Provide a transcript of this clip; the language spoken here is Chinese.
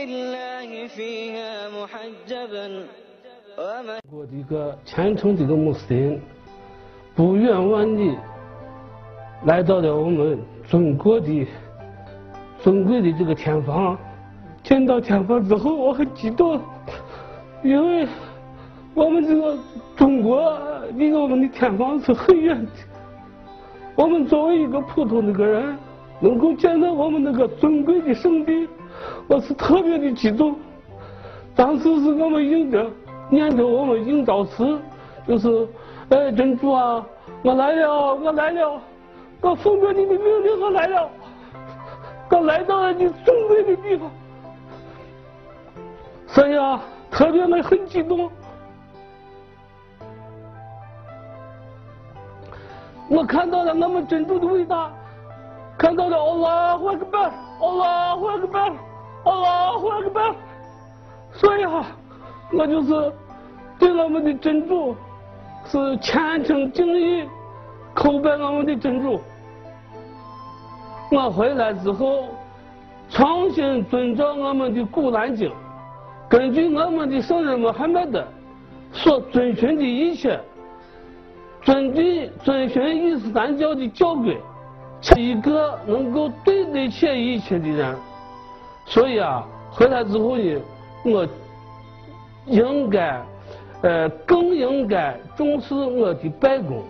لله فيها محجبا ومن 我这个虔诚这个穆斯林，不远万里来到了我们中国的尊贵的这个天房。见到天房之后，我很激动，因为我们这个中国离我们的天房是很远的。我们作为一个普通的个人，能够见到我们那个尊贵的圣地， 我是特别的激动。当时是我们应着念着我们应召词，就是哎珍珠啊，我来了，我来了，我奉着你的命令，我来了，我来到了你尊贵的地方。所以啊，特别的很激动。我看到了我们珍珠的伟大，看到了阿拉胡阿克巴，阿拉胡阿克巴，阿拉胡阿克巴。所以啊，我就是对我们的真主是虔诚敬意，叩拜我们的真主。我回来之后，重新遵照我们的古兰经，根据我们的圣人穆罕默德所遵循的一切。遵循遵循伊斯兰教的教规，是一个能够对得起一切的人。所以啊，回来之后呢，我应该呃更应该重视我的白宫。